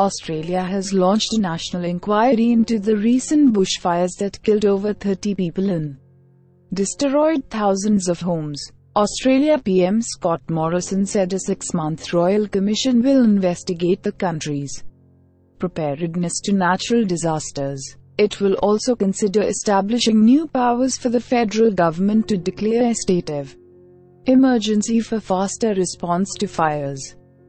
Australia has launched a national inquiry into the recent bushfires that killed over 30 people and destroyed thousands of homes. Australia PM Scott Morrison said a six-month royal commission will investigate the country's preparedness to natural disasters. It will also consider establishing new powers for the federal government to declare a state of emergency for faster response to fires.